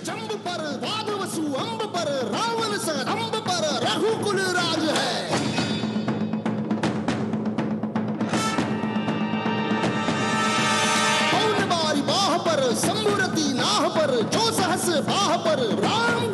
जंब पर वादवसु अंब पर रावण सगदंब पर रघुकुल राज है। पौन बारी बाह पर संभुरती नाह पर, जो सहस बाह पर, राम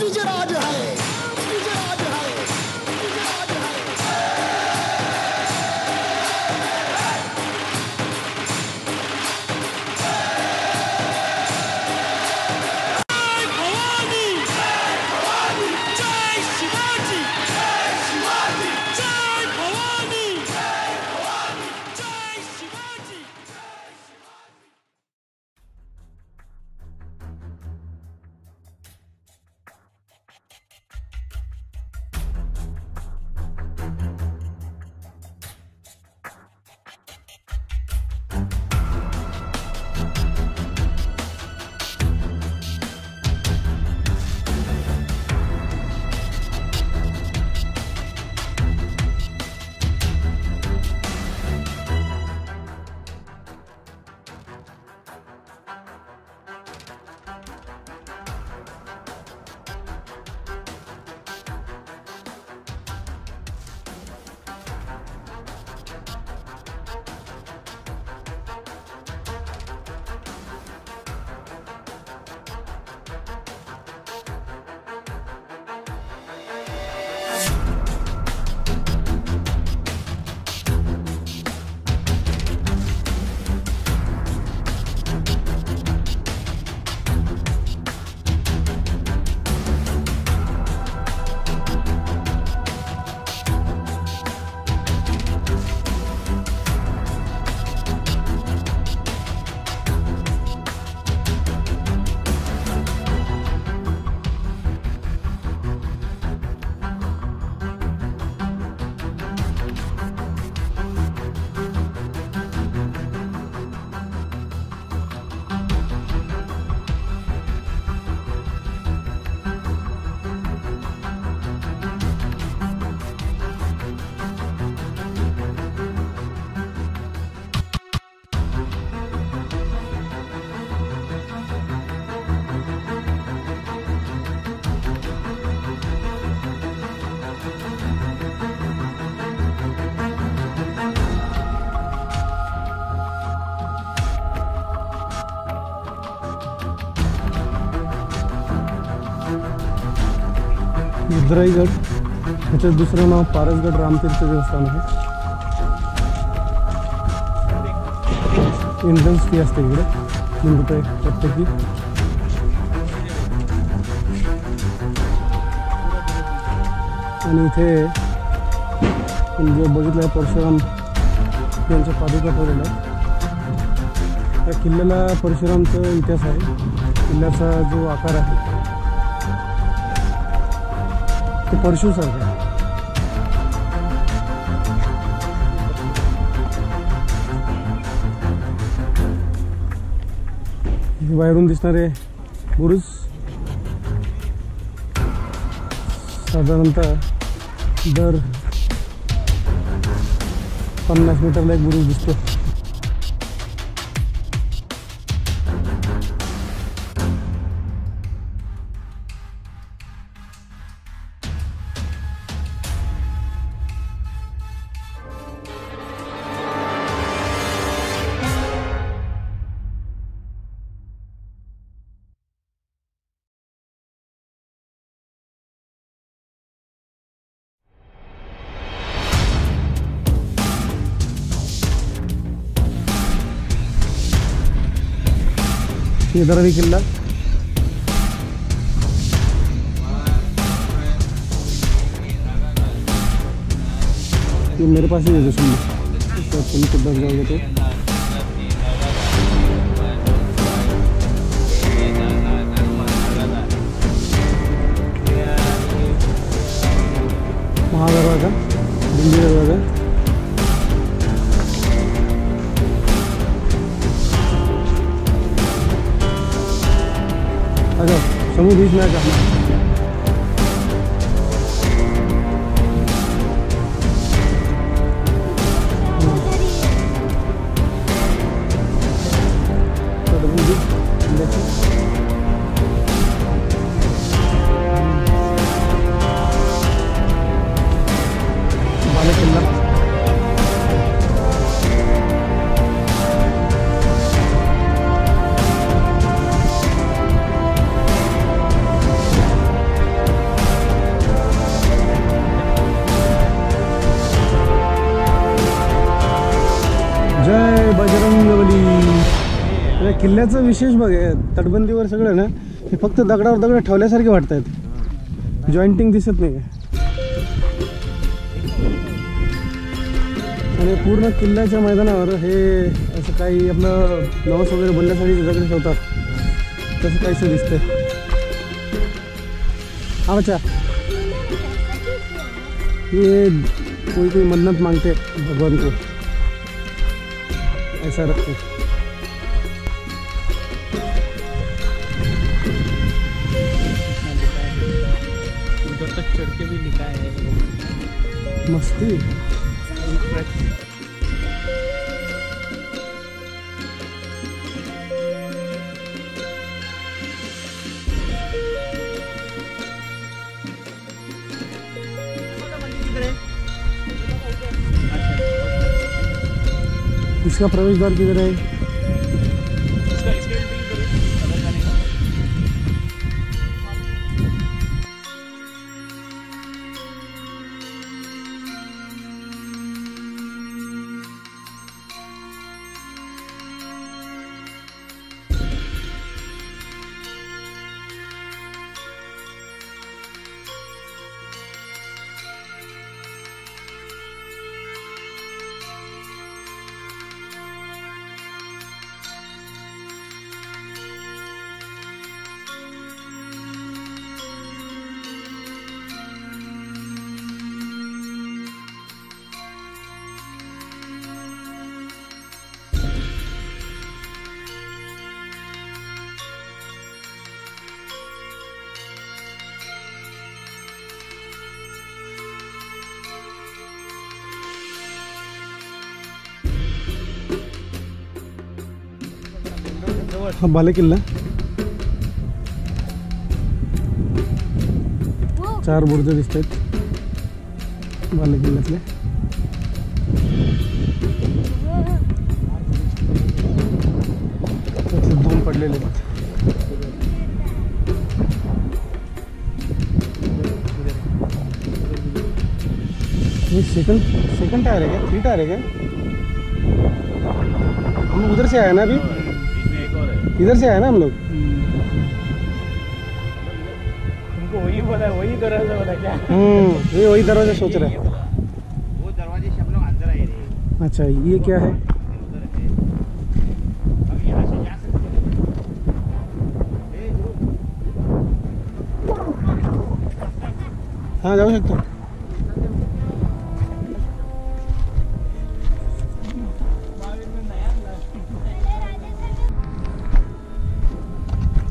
मुद्राईगड ह्याचं दुसरं नाव पारसगड रामतीर्थ देवस्थान आहे. एंट्रन्स फी असते इकडे. तीन रुपये प्रत्येकी. आणि इथे जे जो बघितलं परशुराम यांच्या पादुका ठेवलेल्या त्या किल्ल्याला परशुरामचा इतिहास आहे. किल्ल्याचा जो आकार आहे ते परशुसारखं आहे हे। बाहेरून दिसणारे बुरुज साधारणतः दर पन्नास मीटरला एक बुरुज दिसतो। केदारवी किल्ला ये मेरे पास ही है जो सुन तो दस जाओगे तो Merhaba. किल्ल्याचं विशेष बघ तटबंदीवर सगळं ना हे फक्त दगडावर दगड ठेवल्यासारखे वाटत आहेत जॉईंटिंग दिसत नाही आणि पूर्ण किल्ल्याच्या मैदानावर हे असं काही आपलं लॉस वगैरे बनण्यासाठी दगड ठेवतात तसं काहीसं दिसतंय. हाँ बच्चा. ये कोई कोई मन्नत मांगते भगवान को ऐसा रखते. मस्ती इसका प्रवेश द्वार किधर है? किल्ला चार बुर्ज दिसत आहेत। बाले किल्ल्यातले दोन पडलेले सेकंड सेकंड टायर है क्या थ्री टायर है क्या हम उधर से आए ना अभी? इधर से आए ना हम लोग? तुमको वही बोला वही दरवाज़ा बोला क्या? हम्म ये वही दरवाज़ा सोच रहे हैं। वो दरवाजे से हम लोग अंदर आए थे अच्छा ये क्या है? हाँ है अब यहाँ से जा सकते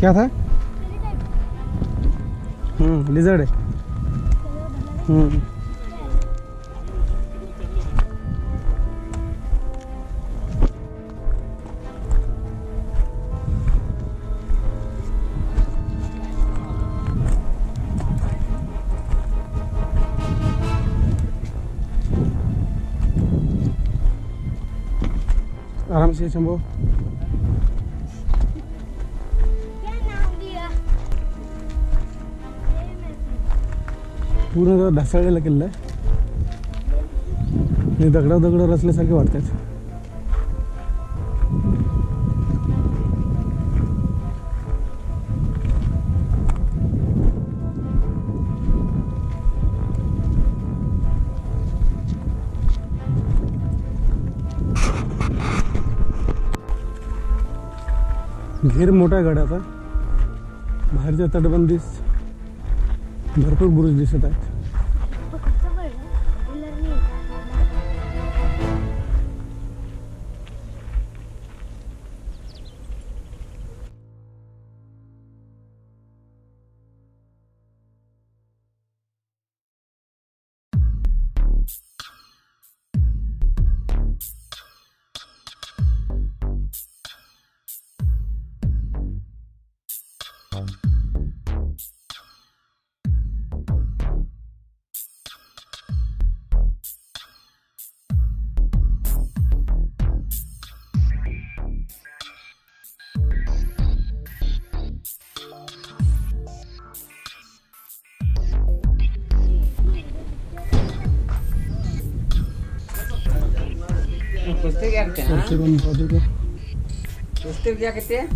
क्या था? हम्म लिजर्ड है। हम्म। आराम से शंभो पूर्ण ढासळलेला किल्ला आहे. आणि दगडा दगड रचल्यासारखे वाटतात. घेर मोठा आहे गडाचा. बाहेरच्या तटबंदीस भरपूर बुरुज दिसत आहेत. वरचे पण बाजूला कुछ तो क्या कहते हैं?